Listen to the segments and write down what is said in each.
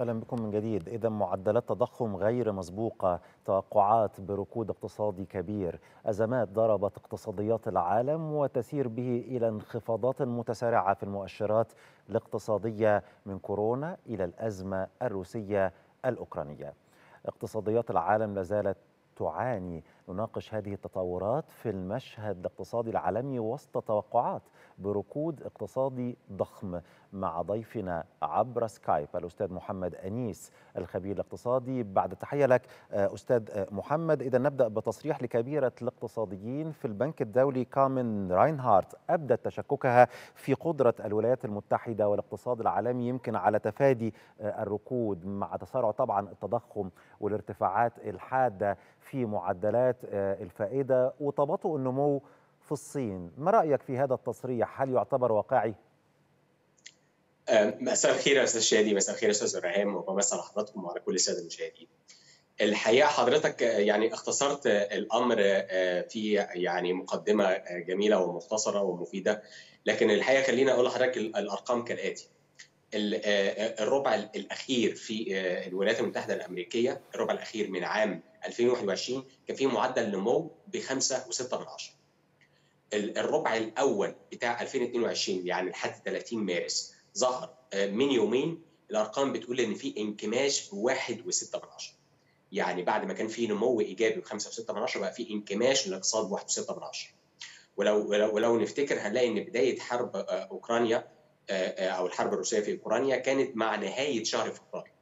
أهلا بكم من جديد. اذا معدلات تضخم غير مسبوقة توقعات بركود اقتصادي كبير. أزمات ضربت اقتصاديات العالم وتسير به إلى انخفاضات متسارعة في المؤشرات الاقتصادية من كورونا إلى الأزمة الروسية الأوكرانية. اقتصاديات العالم لازالت تعاني نناقش هذه التطورات في المشهد الاقتصادي العالمي وسط توقعات بركود اقتصادي ضخم مع ضيفنا عبر سكايب الأستاذ محمد أنيس الخبير الاقتصادي. بعد تحية لك أستاذ محمد. إذا نبدأ بتصريح لكبيرة الاقتصاديين في البنك الدولي كامن راينهارت. أبدت تشككها في قدرة الولايات المتحدة والاقتصاد العالمي يمكن على تفادي الركود مع تسارع طبعا التضخم والارتفاعات الحادة في معدلات الفائدة وتباطؤ النمو في الصين. ما رأيك في هذا التصريح؟ هل يعتبر واقعي؟ مساء الخير يا أستاذ شادي مساء الخير يا أستاذ إبراهيم وبمساء على حضراتكم وعلى كل السادة المشاهدين. الحقيقة حضرتك يعني اختصرت الأمر في يعني مقدمة جميلة ومختصرة ومفيدة لكن الحقيقة خليني أقول لحضرتك الأرقام كالآتي. الربع الأخير في الولايات المتحدة الأمريكية الربع الأخير من عام 2021 كان فيه معدل نمو ب 5.6 من عشرة. الربع الأول بتاع 2022 يعني لحد 30 مارس ظهر من يومين الأرقام بتقول إن في انكماش ب 1.6 من عشرة. يعني بعد ما كان في نمو إيجابي ب 5.6 من عشرة بقى في انكماش للاقتصاد ب 1.6 من عشرة. ولو ولو, ولو نفتكر هنلاقي إن بداية حرب أوكرانيا أو الحرب الروسية في أوكرانيا كانت مع نهاية شهر فبراير.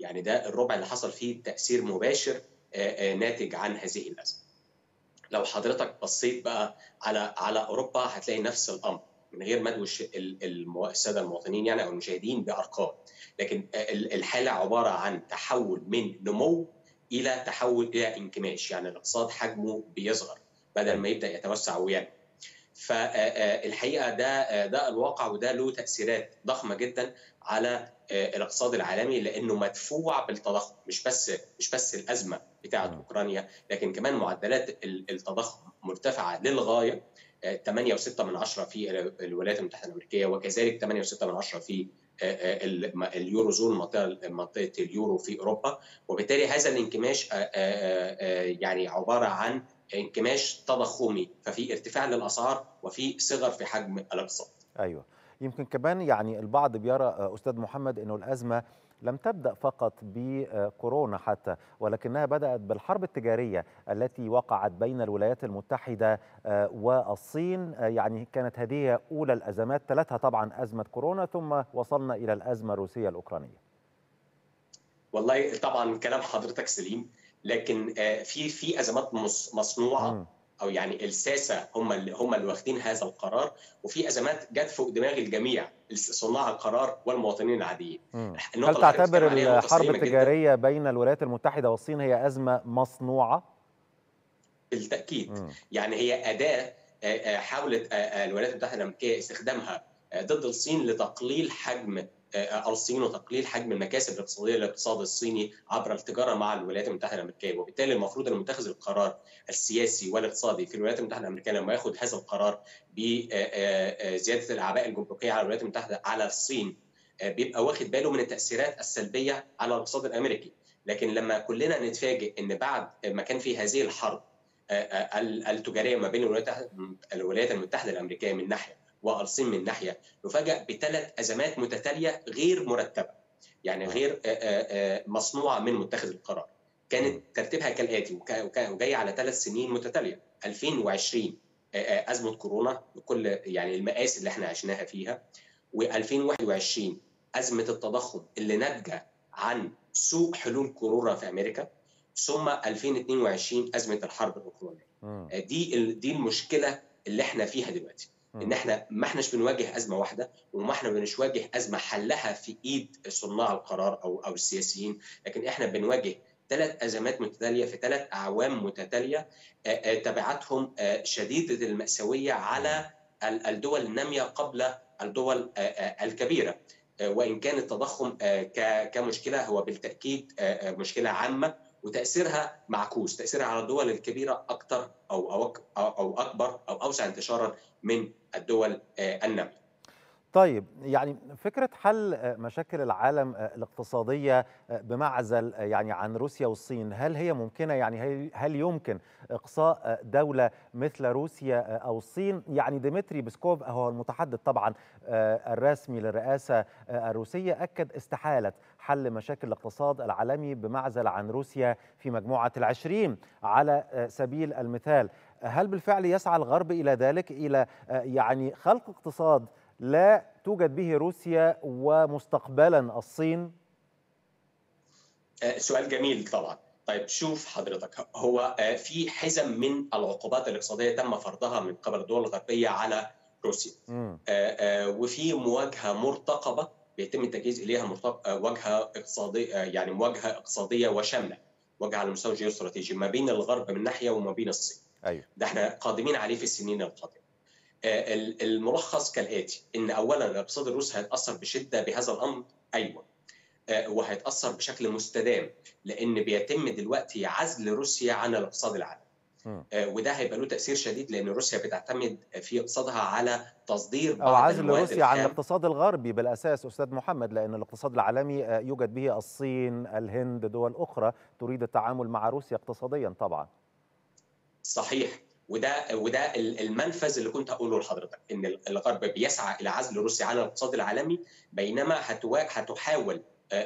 يعني ده الربع اللي حصل فيه تأثير مباشر ناتج عن هذه الأزمة. لو حضرتك بصيت بقى على على أوروبا هتلاقي نفس الأمر من غير ما ادوش السادة المواطنين يعني أو المشاهدين بأرقام. لكن الحالة عبارة عن تحول من نمو إلى تحول إلى انكماش. يعني الاقتصاد حجمه بيصغر بدل ما يبدأ يتوسع وينمو. فالحقيقة ده ده الواقع وده له تأثيرات ضخمة جدا على الاقتصاد العالمي لأنه مدفوع بالتضخم مش بس مش بس الأزمة بتاعة أوكرانيا لكن كمان معدلات التضخم مرتفعة للغاية 8.6 من عشرة في الولايات المتحدة الأمريكية وكذلك 8.6 من عشرة في اليورو زون منطقة اليورو في أوروبا. وبالتالي هذا الانكماش يعني عبارة عن انكماش تضخمي ففي ارتفاع للأسعار وفي صغر في حجم الاقتصاد. أيوه يمكن كمان يعني البعض بيرى أستاذ محمد إنه الأزمة لم تبدأ فقط بكورونا حتى ولكنها بدأت بالحرب التجارية التي وقعت بين الولايات المتحدة والصين يعني كانت هذه أولى الأزمات تلتها طبعا أزمة كورونا ثم وصلنا إلى الأزمة الروسية الأوكرانية. والله طبعا كلام حضرتك سليم لكن في في أزمات مصنوعة. أو يعني إلساسة هم اللي هم اللي واخدين هذا القرار وفي أزمات جت فوق دماغ الجميع صناع القرار والمواطنين العاديين هل تعتبر الحرب التجارية جداً. بين الولايات المتحدة والصين هي أزمة مصنوعة بالتأكيد م. يعني هي أداة حاولت الولايات المتحدة الامريكيه استخدامها ضد الصين لتقليل حجم الصين وتقليل حجم المكاسب الاقتصادية للاقتصاد الصيني عبر التجارة مع الولايات المتحدة الأمريكية. وبالتالي المفروض إن متخذ القرار السياسي والاقتصادي في الولايات المتحدة الأمريكية لما ياخذ هذا القرار بزياده الأعباء الجمركية على الولايات المتحدة على الصين بيبقى واخد باله من التأثيرات السلبية على الاقتصاد الأمريكي. لكن لما كلنا نتفاجئ إن بعد ما كان في هذه الحرب التجارية ما بين الولايات المتحدة الأمريكية من ناحية والصين من ناحية. نفاجأ بثلاث أزمات متتالية غير مرتبة يعني غير مصنوعة من متخذ القرار. كانت ترتيبها كالآتي وجاية على ثلاث سنين متتالية. 2020 أزمة كورونا بكل يعني المآسي اللي إحنا عشناها فيها. و2021 أزمة التضخم اللي ناتجة عن سوء حلول كورونا في أمريكا. ثم 2022 أزمة الحرب الأوكرانية. دي دي المشكلة اللي إحنا فيها دلوقتي. إن إحنا ما إحناش بنواجه أزمة واحدة وما إحنا بنواجه أزمة حلها في إيد صناع القرار أو أو السياسيين لكن إحنا بنواجه ثلاث أزمات متتالية في ثلاث أعوام متتالية تبعاتهم شديدة المأساوية على الدول النامية قبل الدول الكبيرة. وإن كان التضخم كمشكلة هو بالتأكيد مشكلة عامة. وتأثيرها معكوس تأثيرها على الدول الكبيرة أكثر أو أو أو أكبر أو أوسع انتشارا من الدول الناميه طيب يعني فكرة حل مشاكل العالم الاقتصادية بمعزل يعني عن روسيا والصين هل هي ممكنة؟ يعني هل يمكن إقصاء دولة مثل روسيا أو الصين؟ يعني ديمتري بسكوف هو المتحدث طبعا الرسمي للرئاسة الروسية أكد استحالة حل مشاكل الاقتصاد العالمي بمعزل عن روسيا في مجموعة العشرين على سبيل المثال. هل بالفعل يسعى الغرب إلى ذلك إلى يعني خلق اقتصاد لا توجد به روسيا ومستقبلا الصين؟ سؤال جميل طبعا. طيب شوف حضرتك هو في حزم من العقوبات الاقتصادية تم فرضها من قبل الدول الغربية على روسيا. م. وفي مواجهة مرتقبة بيتم التجهيز إليها مواجهه اقتصاديه يعني مواجهة اقتصادية وشاملة مواجهه على المستوى الجيوستراتيجي ما بين الغرب من ناحية وما بين الصين. أيوه. ده إحنا قادمين عليه في السنين القادمة. الملخص كالآتي إن اولا الاقتصاد الروسي هيتأثر بشدة بهذا الأمر. أيوه. وهيتأثر بشكل مستدام لأن بيتم دلوقتي عزل روسيا عن الاقتصاد العالمي. وده هيبقى له تأثير شديد لأن روسيا بتعتمد في اقتصادها على تصدير بعض أو عزل روسيا عن الاقتصاد الغربي بالأساس أستاذ محمد لأن الاقتصاد العالمي يوجد به الصين الهند دول أخرى تريد التعامل مع روسيا اقتصاديا طبعا. صحيح. وده وده المنفذ اللي كنت اقوله لحضرتك إن الغرب بيسعى إلى عزل روسيا عن الاقتصاد العالمي بينما هتحاول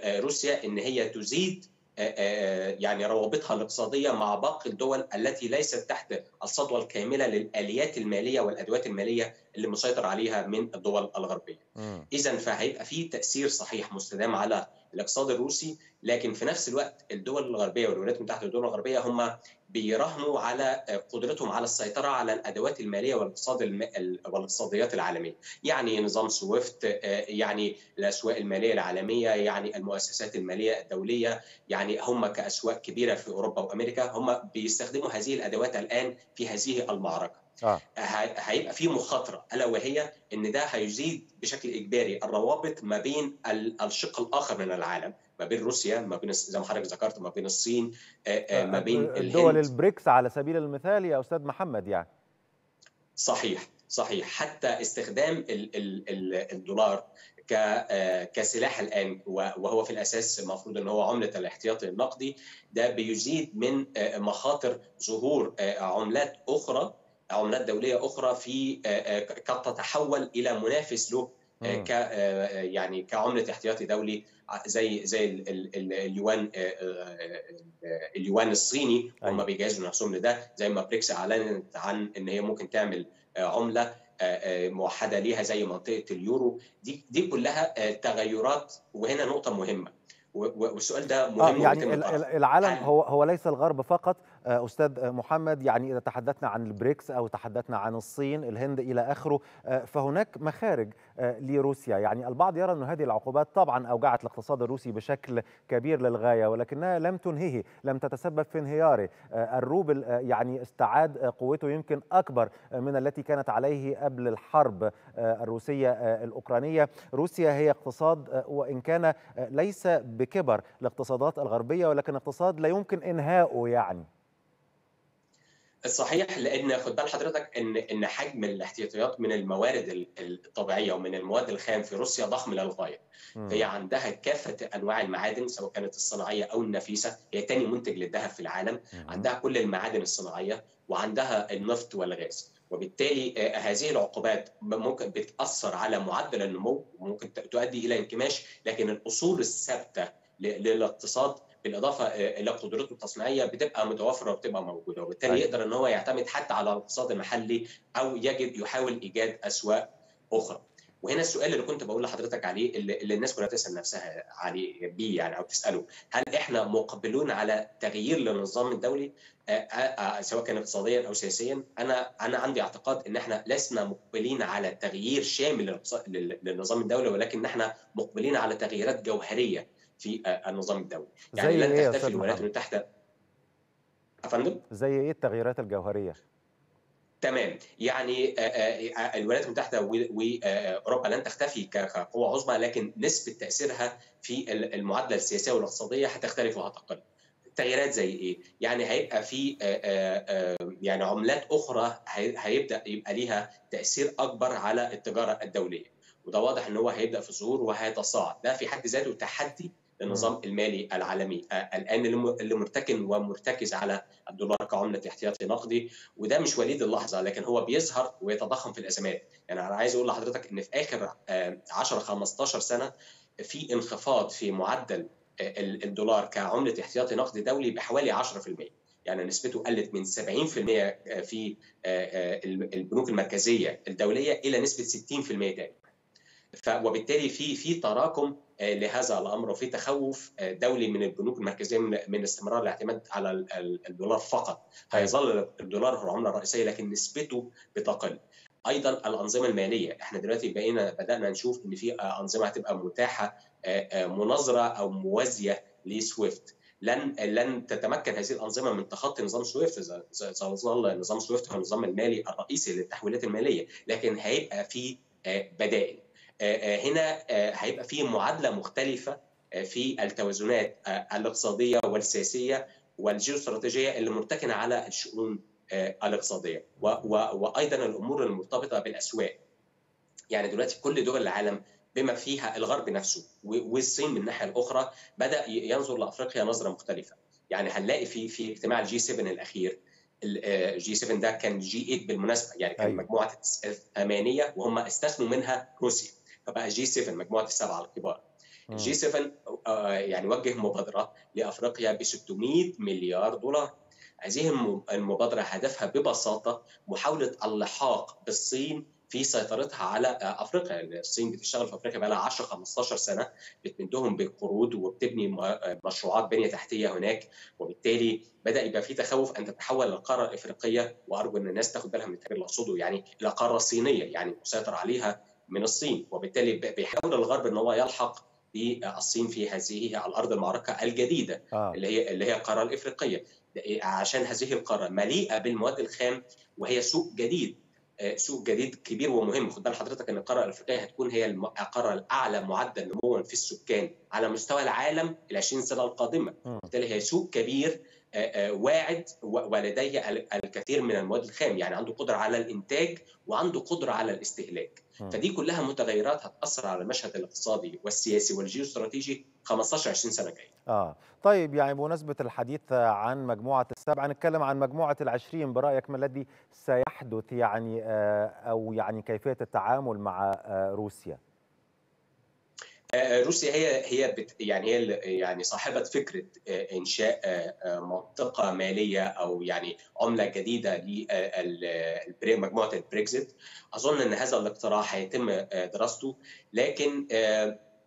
روسيا إن هي تزيد يعني روابطها الاقتصادية مع باقي الدول التي ليست تحت السطوة الكاملة للآليات المالية والأدوات المالية اللي مسيطر عليها من الدول الغربية. اذا فهيبقى في تأثير صحيح مستدام على الاقتصاد الروسي لكن في نفس الوقت الدول الغربية والولايات المتحدة والدول الغربية هم بيراهنوا على قدرتهم على السيطرة على الأدوات المالية والاقتصاد الم... والاقتصاديات العالمية، يعني نظام سويفت، يعني الأسواق المالية العالمية، يعني المؤسسات المالية الدولية، يعني هم كأسواق كبيرة في أوروبا وأمريكا هم بيستخدموا هذه الأدوات الآن في هذه المعركة. آه. هيبقى في مخاطرة ألا وهي إن ده هيزيد بشكل إجباري الروابط ما بين الشق الآخر من العالم ما بين روسيا ما بين زي ما حضرتك ذكرت ما بين الصين ما بين الهند. دول البريكس على سبيل المثال يا أستاذ محمد يعني. صحيح صحيح. حتى استخدام ال ال الدولار كسلاح الآن وهو في الأساس المفروض إن هو عملة الاحتياطي النقدي ده بيزيد من مخاطر ظهور عملات أخرى عملات دولية أخرى في قد تتحول إلى منافس له ك يعني كعملة احتياطي دولي زي زي ال ال اليوان اليوان الصيني هم بيجهزوا نفسهم لده زي ما بريكس أعلنت عن إن هي ممكن تعمل عملة موحدة ليها زي منطقة اليورو. دي دي كلها تغيرات وهنا نقطة مهمة. والسؤال ده مهم آه يعني العالم هو هو ليس الغرب فقط أستاذ محمد يعني إذا تحدثنا عن البريكس أو تحدثنا عن الصين الهند إلى آخره فهناك مخارج لروسيا. يعني البعض يرى أن هذه العقوبات طبعا أوجعت الاقتصاد الروسي بشكل كبير للغاية ولكنها لم تنهيه لم تتسبب في انهياره. الروبل يعني استعاد قوته يمكن أكبر من التي كانت عليه قبل الحرب الروسية الأوكرانية. روسيا هي اقتصاد وإن كان ليس بكبر الاقتصادات الغربية ولكن اقتصاد لا يمكن إنهاؤه يعني. صحيح لأن خد بال حضرتك إن إن حجم الاحتياطيات من الموارد الطبيعية ومن المواد الخام في روسيا ضخم للغايه هي عندها كافة أنواع المعادن سواء كانت الصناعية أو النفيسة هي تاني منتج للذهب في العالم. عندها كل المعادن الصناعية وعندها النفط والغاز. وبالتالي هذه العقوبات ممكن بتأثر على معدل النمو وممكن تؤدي إلى انكماش لكن الأصول الثابتة للاقتصاد بالإضافة إلى قدرته التصنيعية بتبقى متوفرة وبتبقى موجودة وبالتالي أيوة. يقدر إن هو يعتمد حتى على الاقتصاد المحلي أو يجد يحاول إيجاد أسواق أخرى. وهنا السؤال اللي كنت بقول لحضرتك عليه اللي, اللي الناس كلها تسال نفسها عليه بيه يعني أو تساله هل إحنا مقبلون على تغيير للنظام الدولي؟ سواء كان اقتصاديا أو سياسيا. أنا أنا عندي اعتقاد إن إحنا لسنا مقبلين على تغيير شامل للنظام الدولي ولكن إحنا مقبلين على تغييرات جوهرية في النظام الدولي يعني لن إيه تختفي الولايات المتحدة. أفندم؟ زي إيه التغييرات الجوهرية؟ تمام. يعني الولايات المتحدة واوروبا لن تختفي كقوة عظمى لكن نسبة تأثيرها في المعادلة السياسية والاقتصادية هتختلف وهتقل تغييرات زي إيه؟ يعني هيبقى في يعني عملات أخرى هيبدأ يبقى ليها تأثير أكبر على التجارة الدولية. وده واضح إن هو هيبدأ في ظهور وهيتصاعد. ده في حد ذاته تحدي للنظام المالي العالمي الآن اللي مرتكن ومرتكز على الدولار كعمله احتياطي نقدي وده مش وليد اللحظة لكن هو بيظهر ويتضخم في الأزمات. يعني أنا عايز أقول لحضرتك إن في آخر 10 15 سنة في انخفاض في معدل الدولار كعملة احتياطي نقدي دولي بحوالي 10% يعني نسبته قلت من 70% في البنوك المركزية الدولية إلى نسبة 60% تاني. وبالتالي في في تراكم لهذا الأمر وفي تخوف دولي من البنوك المركزية من استمرار الاعتماد على الدولار فقط. هيظل الدولار هو العملة الرئيسية لكن نسبته بتقل. أيضا الأنظمة المالية إحنا دلوقتي بقينا بدأنا نشوف إن في أنظمة هتبقى متاحة مناظرة أو موازية لسويفت لن لن تتمكن هذه الأنظمة من تخطي نظام سويفت سيظل نظام سويفت هو النظام المالي الرئيسي للتحويلات المالية. لكن هيبقى في بدائل. هنا هيبقى في معادلة مختلفة في التوازنات الاقتصادية والسياسية والجيوستراتيجية اللي مرتكنة على الشؤون الاقتصادية وأيضا الأمور المرتبطة بالأسواق. يعني دلوقتي كل دول العالم بما فيها الغرب نفسه والصين من الناحية الأخرى بدأ ينظر لأفريقيا نظرة مختلفة. يعني هنلاقي في في اجتماع الجي 7 الأخير الجي 7 ده كان جي 8 بالمناسبة يعني كان أيوة. مجموعة ثمانيه وهم استثنوا منها روسيا. فبقى G 7 مجموعة السبعة الكبار. ال G 7 يعني وجه مبادرة لأفريقيا ب 600 مليار دولار. هذه المبادرة هدفها ببساطة محاولة اللحاق بالصين في سيطرتها على أفريقيا. الصين بتشتغل في أفريقيا بقى لها 10 15 سنة بتمدهم بقروض وبتبني مشروعات بنية تحتية هناك. وبالتالي بدأ يبقى في تخوف أن تتحول القارة الإفريقية وأرجو أن الناس تاخد بالها من التعبير اللي أقصده يعني إلى قارة صينية يعني مسيطر عليها من الصين وبالتالي بيحاول الغرب إن هو يلحق بالصين في هذه الأرض المعركة الجديدة آه. اللي هي اللي هي القارة الإفريقية. عشان هذه القارة مليئة بالمواد الخام وهي سوق جديد سوق جديد كبير ومهم. خد بال حضرتك إن القارة الإفريقية هتكون هي القارة الأعلى معدل نموا في السكان على مستوى العالم ال 20 سنة القادمة. بالتالي هي سوق كبير واعد ولديه الكثير من المواد الخام يعني عنده قدرة على الإنتاج وعنده قدرة على الاستهلاك فدي كلها متغيرات هتأثر على المشهد الاقتصادي والسياسي والجيوستراتيجي 15 20 سنة جاية. آه طيب يعني بمناسبة الحديث عن مجموعة السبعه نتكلم عن مجموعة العشرين برأيك ما الذي سيحدث يعني آه أو يعني كيفية التعامل مع آه روسيا؟ روسيا هي هي بت يعني هي يعني صاحبة فكرة إنشاء منطقة مالية أو يعني عملة جديدة لمجموعه البريكزيت. أظن إن هذا الاقتراح هيتم دراسته لكن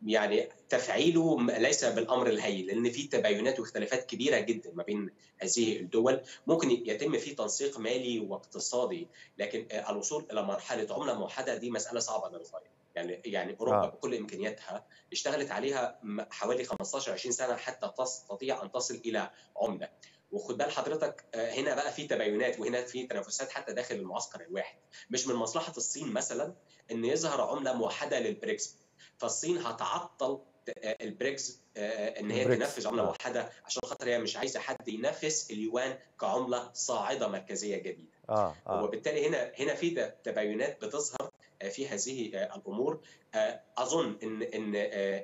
يعني تفعيله ليس بالأمر الهين لأن في تباينات واختلافات كبيرة جدا ما بين هذه الدول. ممكن يتم فيه تنسيق مالي واقتصادي لكن الوصول إلى مرحلة عملة موحدة دي مسألة صعبة للغاية. يعني يعني أوروبا آه. بكل إمكانياتها اشتغلت عليها حوالي 15 20 سنة حتى تستطيع أن تصل إلى عمله وخد بال حضرتك هنا بقى في تباينات وهنا في تنافسات حتى داخل المعسكر الواحد. مش من مصلحة الصين مثلا إن يظهر عملة موحدة للبريكس. فالصين هتعطل البريكس إن هي تنفذ عملة موحدة عشان خاطر هي مش عايزة حد ينافس اليوان كعملة صاعدة مركزية جديدة. آه آه. وبالتالي هنا هنا في تباينات بتظهر في هذه الأمور. أظن إن إن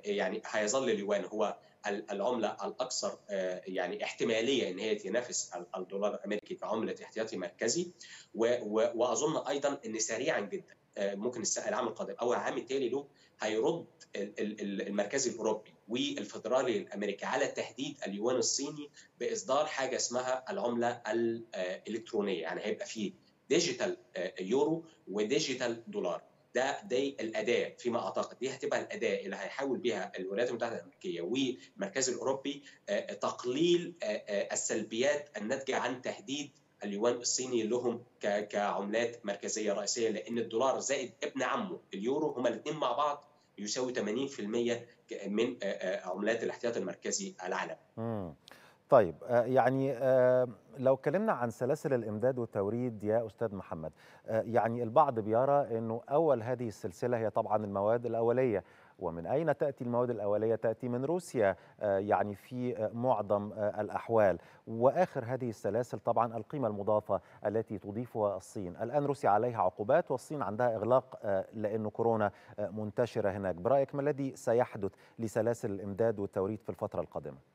يعني هيظل اليوان هو العملة الأكثر يعني احتمالية إن هي تنافس الدولار الأمريكي كعمله احتياطي مركزي. وأظن أيضا إن سريعا جدا ممكن العام القادم أو العام التالي له هيرد المركزي الأوروبي والفدرالي الأمريكي على تهديد اليوان الصيني بإصدار حاجة اسمها العملة الإلكترونية. يعني هيبقى فيه digital euro و digital dollar. ده دي الأداة فيما أعتقد. دي هتبقى الأداة اللي هيحاول بها الولايات المتحدة الأمريكية والمركز الأوروبي تقليل السلبيات الناتجة عن تهديد اليوان الصيني لهم كعملات مركزية رئيسية لأن الدولار زائد ابن عمه اليورو هما الاثنين مع بعض يساوي 80% من عملات الاحتياط المركزي العالمي. طيب يعني لو اتكلمنا عن سلاسل الإمداد والتوريد يا أستاذ محمد يعني البعض بيرى إنه أول هذه السلسلة هي طبعا المواد الأولية ومن أين تأتي المواد الأولية؟ تأتي من روسيا يعني في معظم الأحوال وآخر هذه السلاسل طبعا القيمة المضافة التي تضيفها الصين الآن روسيا عليها عقوبات والصين عندها إغلاق لأنه كورونا منتشرة هناك برأيك ما الذي سيحدث لسلاسل الإمداد والتوريد في الفترة القادمة؟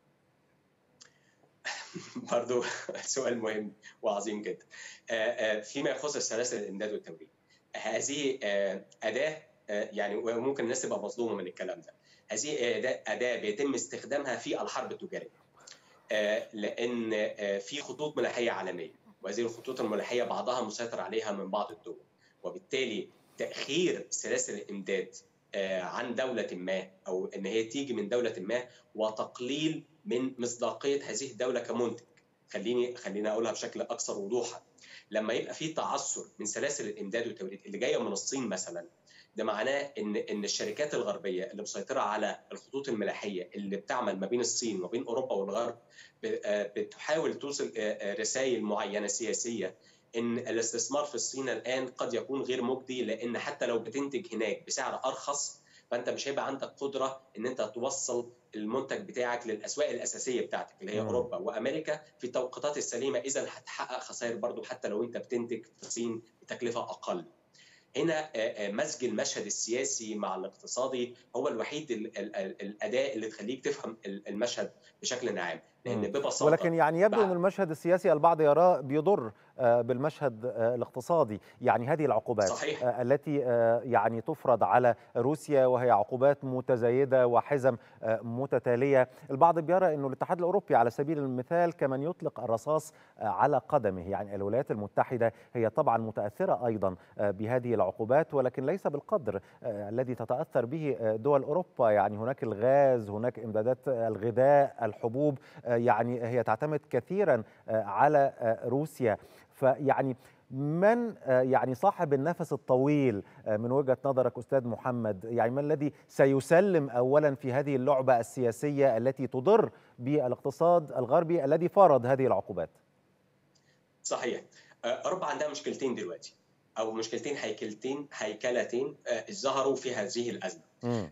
برضو سؤال مهم وعظيم جدا. فيما يخص سلاسل الإمداد والتوريد هذه أداة يعني وممكن الناس تبقى مظلومة من الكلام ده. هذه أداة بيتم استخدامها في الحرب التجارية لأن في خطوط ملاحية عالمية وهذه الخطوط الملاحية بعضها مسيطر عليها من بعض الدول وبالتالي تأخير سلاسل الإمداد عن دولة ما أو إن هي تيجي من دولة ما وتقليل من مصداقية هذه الدولة كمنتج. خليني خليني أقولها بشكل أكثر وضوحا. لما يبقى في تعثر من سلاسل الإمداد والتوريد اللي جاية من الصين مثلا ده معناه ان إن الشركات الغربية اللي مسيطرة على الخطوط الملاحية اللي بتعمل ما بين الصين وما بين أوروبا والغرب بتحاول توصل رسائل معينة سياسية إن الاستثمار في الصين الآن قد يكون غير مجدي لأن حتى لو بتنتج هناك بسعر أرخص فانت مش هيبقى عندك قدرة إن أنت توصل المنتج بتاعك للأسواق الأساسية بتاعتك اللي هي أوروبا وأمريكا في التوقيتات السليمة. إذا هتحقق خسائر برضو حتى لو أنت بتنتج في الصين بتكلفه أقل. هنا مزج المشهد السياسي مع الاقتصادي هو الوحيد الاداء اللي تخليك تفهم المشهد بشكل عام. لأن ببساطة ولكن يعني يبدو إن المشهد السياسي البعض يراه بيضر. بالمشهد الاقتصادي. يعني هذه العقوبات صحيح. التي يعني تفرض على روسيا وهي عقوبات متزايدة وحزم متتالية. البعض بيرى إنه الاتحاد الأوروبي على سبيل المثال كمن يطلق الرصاص على قدمه. يعني الولايات المتحدة هي طبعا متأثرة أيضا بهذه العقوبات ولكن ليس بالقدر الذي تتأثر به دول أوروبا. يعني هناك الغاز هناك إمدادات الغذاء الحبوب يعني هي تعتمد كثيرا على روسيا. فيعني من يعني صاحب النفس الطويل من وجهة نظرك أستاذ محمد يعني ما الذي سيسلم اولا في هذه اللعبة السياسية التي تضر بالاقتصاد الغربي الذي فرض هذه العقوبات؟ صحيح. اوروبا عندها مشكلتين دلوقتي أو مشكلتين هيكلتين هيكلتين ظهروا في هذه الأزمة.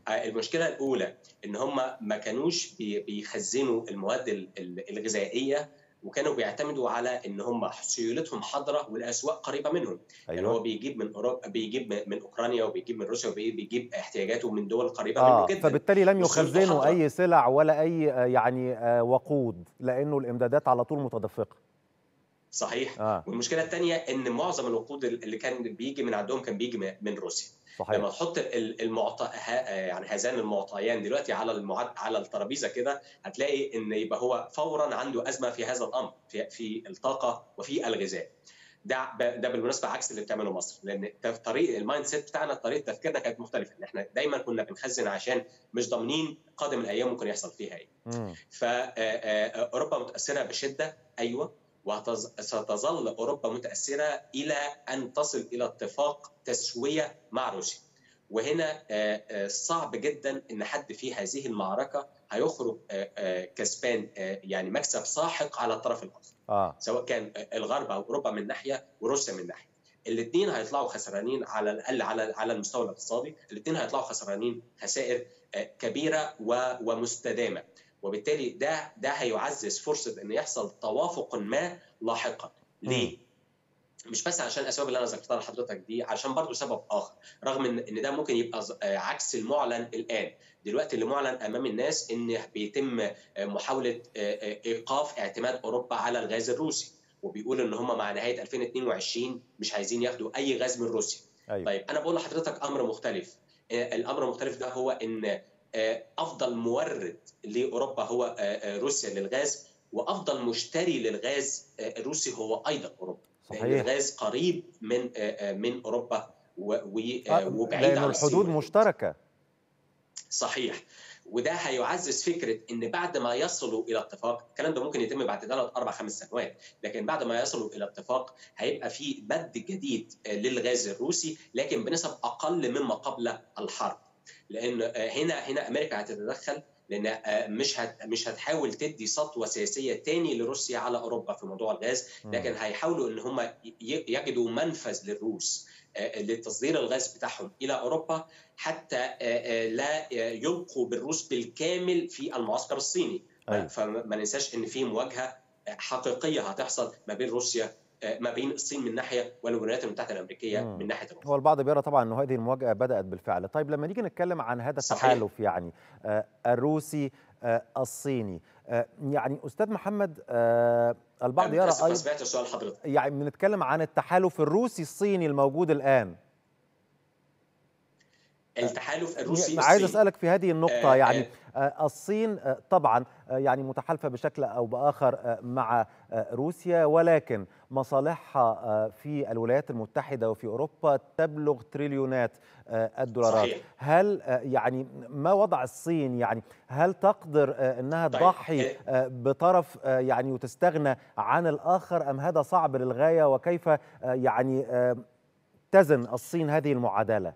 المشكلة الأولى إن هم ما كانوش بيخزنوا المواد الغذائية وكانوا بيعتمدوا على إن هم سيولتهم حاضرة والأسواق قريبة منهم أيوة. يعني هو بيجيب من اوروبا بيجيب من أوكرانيا وبيجيب من روسيا وبيجيب احتياجاته من دول قريبة آه. منه جدا فبالتالي لم يخزنوا أي سلع ولا أي يعني وقود لأنه الإمدادات على طول متدفقة صحيح آه. والمشكلة الثانية إن معظم الوقود اللي كان بيجي من عندهم كان بيجي من روسيا صحيح. لما تحط المعطى يعني هذان المعطيان دلوقتي على المعد... على الترابيزة كده هتلاقي إن يبقى هو فورا عنده أزمة في هذا الأمر في في الطاقة وفي الغذاء. ده ده بالمناسبة عكس اللي بتعمله مصر لأن طريق ال mindset بتاعنا طريقة تفكيرنا كانت مختلفة. إن إحنا دايما كنا بنخزن عشان مش ضامنين قادم الأيام ممكن يحصل فيها إيه. فاوروبا متأثرة بشدة أيوه وستظل أوروبا متأثرة إلى أن تصل إلى اتفاق تسوية مع روسيا. وهنا صعب جدا إن حد في هذه المعركة هيخرج كسبان يعني مكسب ساحق على الطرف الآخر. آه. سواء كان الغرب أو أوروبا من ناحية وروسيا من ناحية. الاثنين هيطلعوا خسرانين على الاقل على على المستوى الاقتصادي، الاثنين هيطلعوا خسرانين خسائر كبيرة ومستدامة. وبالتالي ده ده هيعزز فرصة إن يحصل توافق ما لاحقا. ليه؟ مش بس عشان الأسباب اللي أنا ذكرتها لحضرتك دي عشان برضه سبب آخر. رغم إن إن ده ممكن يبقى عكس المعلن الآن. دلوقتي اللي معلن أمام الناس إن بيتم محاولة إيقاف اعتماد أوروبا على الغاز الروسي. وبيقول إن هم مع نهاية 2022 مش عايزين ياخدوا أي غاز من روسيا. أيوة. طيب أنا بقول لحضرتك أمر مختلف. الأمر المختلف ده هو إن أفضل مورد لأوروبا هو روسيا للغاز وأفضل مشتري للغاز الروسي هو أيضا أوروبا. صحيح. لأن الغاز قريب من من أوروبا وبعيد عن الحدود مشتركة. صحيح. وده هيعزز فكرة إن بعد ما يصلوا إلى اتفاق الكلام ده ممكن يتم بعد ثلاث أربع خمس سنوات لكن بعد ما يصلوا إلى اتفاق هيبقى في مد جديد للغاز الروسي لكن بنسب أقل مما قبل الحرب. لأن هنا هنا أمريكا هتتدخل لأن مش هت مش هتحاول تدي سطوة سياسية تاني لروسيا على أوروبا في موضوع الغاز لكن هيحاولوا إن هم يجدوا منفذ للروس لتصدير الغاز بتاعهم إلى أوروبا حتى لا يلقوا بالروس بالكامل في المعسكر الصيني أيوة. فما ننساش إن في مواجهة حقيقية هتحصل ما بين روسيا ما بين الصين من ناحية والولايات المتحدة الأمريكية مم. من ناحية أخرى. هو البعض بيرى طبعا إن هذه المواجهة بدأت بالفعل، طيب لما نيجي نتكلم عن هذا التحالف يعني آه الروسي آه الصيني آه يعني أستاذ محمد آه البعض يرى أيضا سمعت سؤال حضرتك. يعني بنتكلم عن التحالف الروسي الصيني الموجود الآن. التحالف الروسي عايز أسألك في هذه النقطة يعني الصين طبعا يعني متحالفة بشكل أو بآخر مع روسيا ولكن مصالحها في الولايات المتحدة وفي أوروبا تبلغ تريليونات الدولارات. صحيح. هل يعني ما وضع الصين؟ يعني هل تقدر أنها تضحي طيب. بطرف يعني وتستغنى عن الآخر أم هذا صعب للغاية؟ وكيف يعني تزن الصين هذه المعادلة؟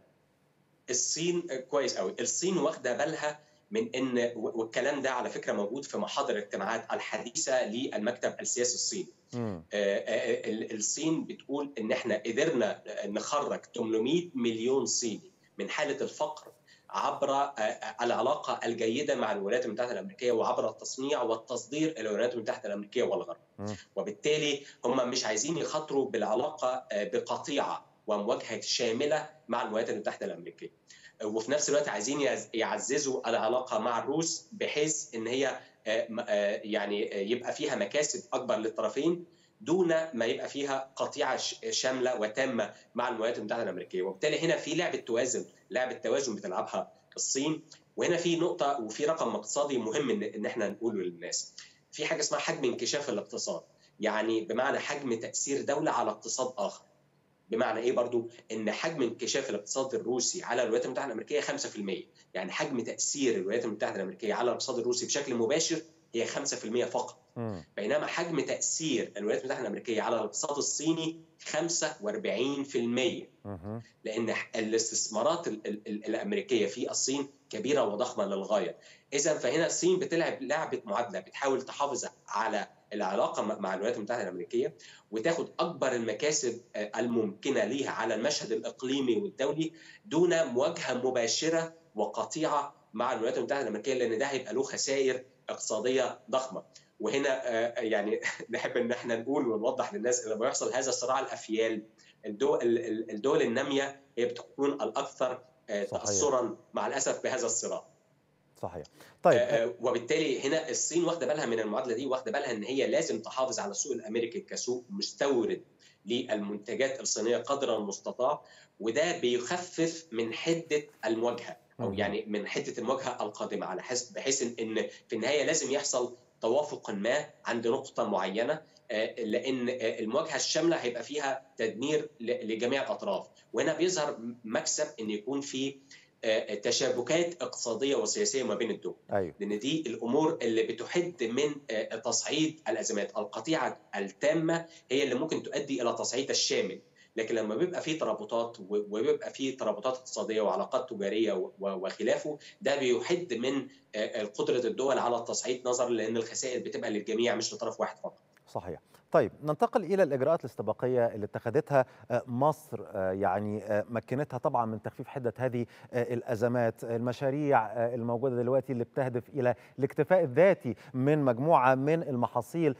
الصين كويس قوي الصين واخدة بالها من إن والكلام ده على فكرة موجود في محاضر الاجتماعات الحديثة للمكتب السياسي الصيني. الصين بتقول إن إحنا قدرنا نخرج 800 مليون صيني من حالة الفقر عبر العلاقة الجيدة مع الولايات المتحدة الأمريكية وعبر التصنيع والتصدير إلى الولايات المتحدة الأمريكية والغرب. وبالتالي هم مش عايزين يخاطروا بالعلاقة بقطيعة ومواجهة شاملة مع الولايات المتحدة الأمريكية. وفي نفس الوقت عايزين يعززوا العلاقة مع الروس بحيث إن هي يعني يبقى فيها مكاسب أكبر للطرفين دون ما يبقى فيها قطيعة شاملة وتامة مع الولايات المتحدة الأمريكية. وبالتالي هنا في لعبة توازن لعبة توازن بتلعبها الصين. وهنا في نقطة وفي رقم اقتصادي مهم إن إحنا نقوله للناس. في حاجة اسمها حجم انكشاف الاقتصاد. يعني بمعنى حجم تأثير دولة على اقتصاد آخر. بمعنى إيه برضو؟ إن حجم انكشاف الاقتصاد الروسي على الولايات المتحدة الأمريكية 5% يعني حجم تأثير الولايات المتحدة الأمريكية على الاقتصاد الروسي بشكل مباشر هي 5% فقط. م. بينما حجم تأثير الولايات المتحدة الأمريكية على الاقتصاد الصيني 45% م. لأن الاستثمارات ال ال ال الأمريكية في الصين كبيرة وضخمة للغاية. اذا فهنا الصين بتلعب لعبة معادلة بتحاول تحافظ على العلاقة مع الولايات المتحدة الأمريكية وتاخد أكبر المكاسب الممكنة ليها على المشهد الإقليمي والدولي دون مواجهة مباشرة وقطيعة مع الولايات المتحدة الأمريكية لأن ده هيبقى له خسائر اقتصادية ضخمة. وهنا يعني نحب إن إحنا نقول ونوضح للناس لما يحصل هذا الصراع الأفيال الدول الدول النامية هي بتكون الأكثر تاثرا مع الأسف بهذا الصراع. صحيح. طيب. آه وبالتالي هنا الصين واخدة بالها من المعادلة دي واخدة بالها إن هي لازم تحافظ على السوق الأمريكي كسوق مستورد للمنتجات الصينية قدر المستطاع وده بيخفف من حدة المواجهة أو يعني من حدة المواجهة القادمة على حسب بحيث إن في النهاية لازم يحصل توافق ما عند نقطة معينة لأن المواجهة الشاملة هيبقى فيها تدمير لجميع الأطراف. وهنا بيظهر مكسب إن يكون في تشابكات اقتصادية وسياسية ما بين الدول. أيوة. لأن دي الأمور اللي بتحد من تصعيد الأزمات. القطيعة التامة هي اللي ممكن تؤدي إلى تصعيد الشامل. لكن لما بيبقى في ترابطات وبيبقى في ترابطات اقتصادية وعلاقات تجارية وخلافه ده بيحد من قدرة الدول على التصعيد نظرا لأن الخسائر بتبقى للجميع مش لطرف واحد فقط. صحيح. طيب ننتقل إلى الإجراءات الاستباقيه اللي اتخذتها مصر يعني مكنتها طبعا من تخفيف حدة هذه الأزمات المشاريع الموجودة دلوقتي اللي بتهدف إلى الاكتفاء الذاتي من مجموعة من المحاصيل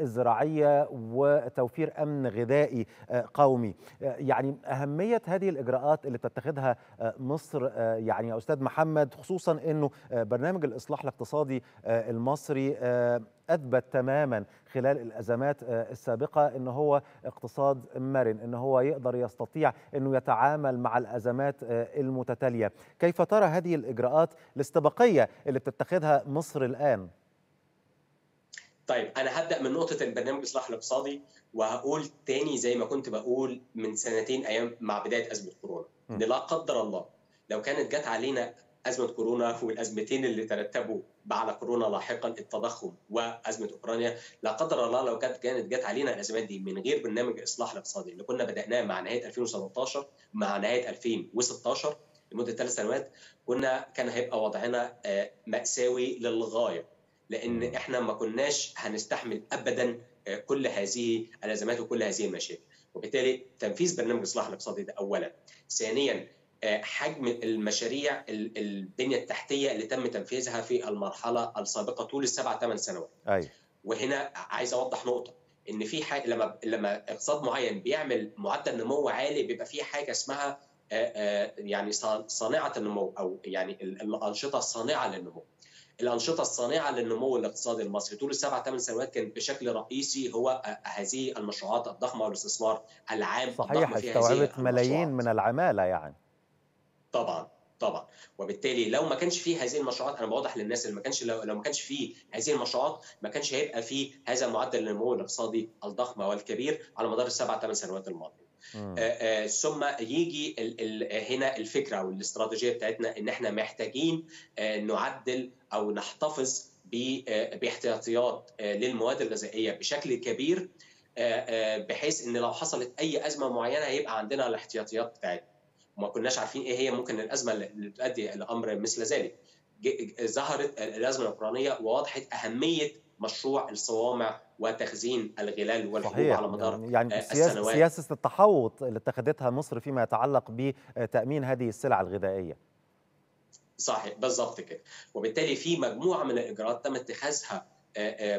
الزراعية وتوفير أمن غذائي قومي. يعني أهمية هذه الإجراءات اللي بتتخذها مصر يعني يا أستاذ محمد خصوصا إنه برنامج الإصلاح الاقتصادي المصري أثبت تماما خلال الأزمات السابقة إن هو اقتصاد مرن إن هو يقدر يستطيع إنه يتعامل مع الأزمات المتتالية. كيف ترى هذه الإجراءات الاستباقية اللي بتتخذها مصر الآن؟ طيب أنا هبدأ من نقطة البرنامج الاصلاح الاقتصادي وهقول تاني زي ما كنت بقول من سنتين أيام مع بداية أزمة كورونا. لا قدر الله لو كانت جت علينا أزمة كورونا والأزمتين اللي ترتبوا بعد كورونا لاحقا التضخم وأزمة أوكرانيا لا قدر الله لو كانت كانت جت علينا الازمات دي من غير برنامج الاصلاح الاقتصادي اللي كنا بدأناه مع نهاية 2017 مع نهاية 2016 لمدة ثلاث سنوات كنا كان هيبقى وضعنا مأساوي للغاية لأن إحنا ما كناش هنستحمل ابدا كل هذه الأزمات وكل هذه المشاكل. وبالتالي تنفيذ برنامج الاصلاح الاقتصادي ده اولا. ثانيا حجم المشاريع البنية التحتية اللي تم تنفيذها في المرحلة السابقة طول السبع ثمان سنوات. أيوة. وهنا عايز أوضح نقطة إن في حاجة لما لما اقتصاد معين بيعمل معدل نمو عالي بيبقى في حاجة اسمها يعني صانعة النمو أو يعني الأنشطة الصانعة للنمو. الأنشطة الصانعة للنمو الاقتصادي المصري طول السبع ثمان سنوات كان بشكل رئيسي هو هذه المشروعات الضخمة والإستثمار العام صحيح استوعبت ملايين من العمالة يعني طبعا طبعا وبالتالي لو ما كانش فيه هذه المشروعات أنا بوضح للناس اللي ما كانش لو, لو ما كانش فيه هذه المشروعات ما كانش هيبقى فيه هذا معدل النمو الاقتصادي الضخم والكبير على مدار السبع ثمان سنوات الماضية. آه آه ثم يجي ال ال هنا الفكرة أو الاستراتيجية بتاعتنا إن إحنا محتاجين آه نعدل أو نحتفظ باحتياطيات للمواد الغذائية بشكل كبير بحيث إن لو حصلت أي أزمة معينة هيبقى عندنا الاحتياطيات بتاعتنا. وما كناش عارفين إيه هي ممكن الأزمة اللي تؤدي لامر مثل ذلك. ظهرت الأزمة الأوكرانية ووضحت أهمية مشروع الصوامع وتخزين الغلال والحبوب على مدار يعني, يعني السنوات سياسة التحوط اللي اتخذتها مصر فيما يتعلق بتأمين هذه السلع الغذائية. صحيح بالضبط كده وبالتالي في مجموعة من الإجراءات تم اتخاذها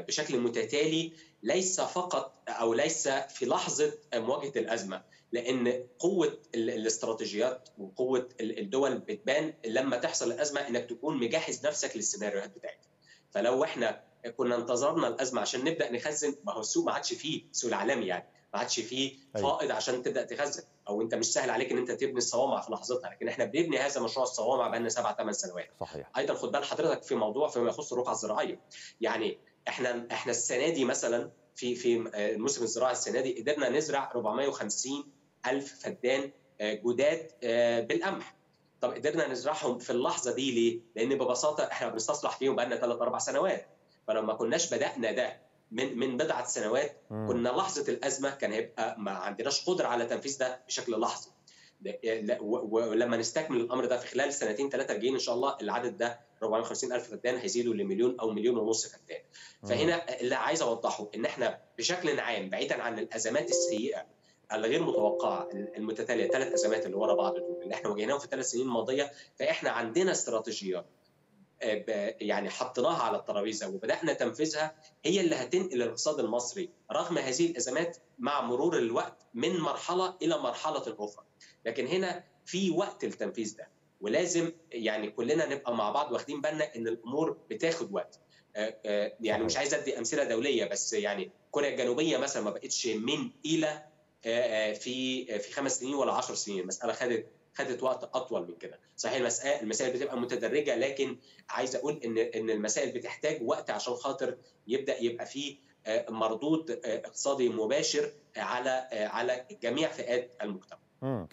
بشكل متتالي ليس فقط أو ليس في لحظة مواجهة الأزمة لأن قوة الاستراتيجيات وقوة الدول بتبان لما تحصل الأزمة إنك تكون مجهز نفسك للسيناريوهات بتاعتها. فلو إحنا كنا انتظرنا الأزمة عشان نبدأ نخزن ما هو السوق ما عادش فيه السوق العالمي يعني. ما عادش فيه فائض عشان تبدأ تخزن. أو أنت مش سهل عليك إن أنت تبني الصوامع في لحظتها. لكن إحنا بنبني هذا مشروع الصوامع بقى لنا سبع ثمان سنوات. صحيح. أيضا خد بال حضرتك في موضوع فيما يخص الرقعة الزراعية. يعني إحنا إحنا السنة دي مثلا في في الموسم الزراعي السنة دي قدرنا نزرع 450 ألف فدان جداد بالقمح. طب قدرنا نزرعهم في اللحظة دي ليه؟ لأن ببساطة إحنا بنستصلح فيهم بقى لنا ثلاث أربع سنوات. فلما كناش بدأنا ده من من بضعة سنوات. كنا لحظة الأزمة كان هيبقى ما عندناش قدرة على تنفيذ ده بشكل لحظي. و- ولما نستكمل الأمر ده في خلال سنتين ثلاثة الجايين إن شاء الله العدد ده 450 ألف فدان هيزيدوا لمليون أو مليون ونص فدان. فهنا اللي عايز أوضحه إن إحنا بشكل عام بعيدا عن الأزمات السيئة الغير متوقعة المتتالية ثلاث أزمات اللي ورا بعض دول اللي إحنا واجهناهم في الثلاث سنين الماضيه فإحنا عندنا استراتيجيات آه، يعني حطيناها على الترابيزة وبدأنا تنفيذها هي اللي هتنقل الاقتصاد المصري رغم هذه الأزمات مع مرور الوقت من مرحلة إلى مرحلة أخرى لكن هنا في وقت التنفيذ ده ولازم يعني كلنا نبقى مع بعض واخدين بالنا إن الأمور بتاخد وقت. آه، آه، يعني مش عايز أدي أمثلة دولية بس يعني كوريا الجنوبية مثلا ما بقتش من إلى في آه، في خمس سنين ولا عشر سنين. المسألة خدت خدت وقت أطول من كده. صحيح المسائل المسائل بتبقى متدرجة لكن عايز أقول إن إن المسائل بتحتاج وقت عشان خاطر يبدأ يبقى آه، مردود آه، اقتصادي مباشر على آه، على جميع فئات المجتمع. آه،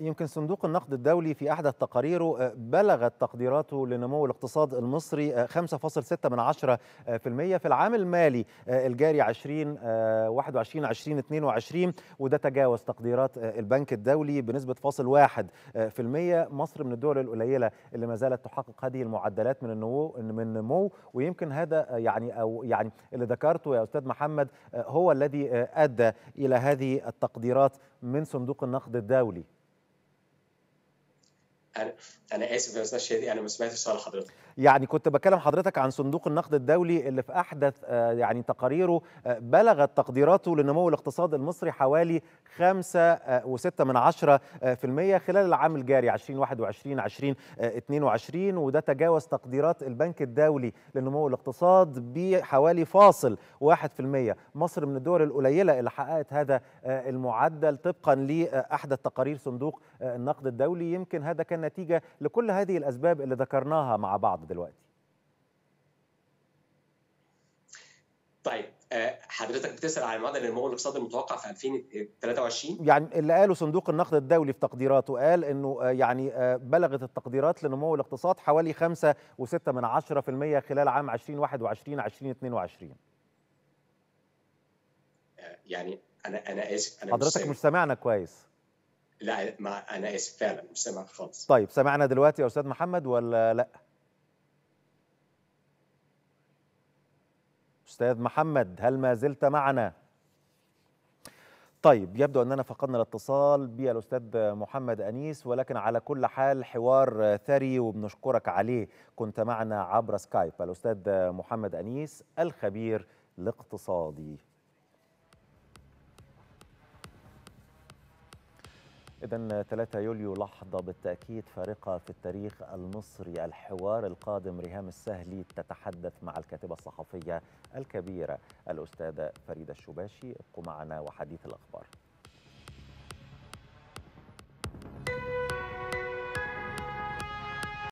يمكن صندوق النقد الدولي في احدى تقاريره آه، بلغت تقديراته لنمو الاقتصاد المصري آه، 5.6 من عشرة آه، في المية في العام المالي الجاري 20 آه، 21 20 22 وده تجاوز تقديرات البنك الدولي بنسبة فاصل واحد في المية. مصر من الدول القليلة اللي ما زالت تحقق هذه المعدلات من النمو من النمو ويمكن هذا يعني أو يعني اللي ذكرته يا أستاذ محمد هو الذي أدى إلى هذه التقديرات من صندوق النقد الدولي. أنا أنا آسف يا أستاذ شادي أنا ما سمعتش سؤال حضرتك. يعني كنت بكلم حضرتك عن صندوق النقد الدولي اللي في أحدث آه، يعني تقاريره آه، بلغت تقديراته لنمو الاقتصاد المصري حوالي 5.6 من عشرة آه، في المية خلال العام الجاري 2021 2022 وده تجاوز تقديرات البنك الدولي لنمو الاقتصاد بحوالي فاصل واحد في المية. مصر من الدول القليلة اللي حققت هذا آه، المعدل طبقا لأحدث تقارير صندوق آه، النقد الدولي. يمكن هذا كان نتيجة لكل هذه الأسباب اللي ذكرناها مع بعض. دلوقتي. طيب آه، حضرتك بتسأل على معدل النمو الاقتصادي المتوقع في 2023 يعني اللي قاله صندوق النقد الدولي في تقديراته قال إنه آه، يعني آه، بلغت التقديرات لنمو الاقتصاد حوالي 5.6 من عشرة في المية خلال عام 2021 2022 آه، يعني أنا أنا آسف أنا حضرتك. مش سامعنا كويس. لا ما أنا آسف فعلا مش سامعك خالص. طيب سمعنا دلوقتي يا أستاذ محمد ولا لأ؟ أستاذ محمد هل ما زلت معنا؟ طيب يبدو أننا فقدنا الاتصال بالأستاذ محمد أنيس ولكن على كل حال حوار ثري وبنشكرك عليه. كنت معنا عبر سكايب. الأستاذ محمد أنيس الخبير الاقتصادي. إذا 3 يوليو لحظة بالتأكيد فارقة في التاريخ المصري الحوار القادم ريهام السهلي تتحدث مع الكاتبة الصحفية الكبيرة الأستاذة فريدة الشباشي. ابقوا معنا وحديث الأخبار.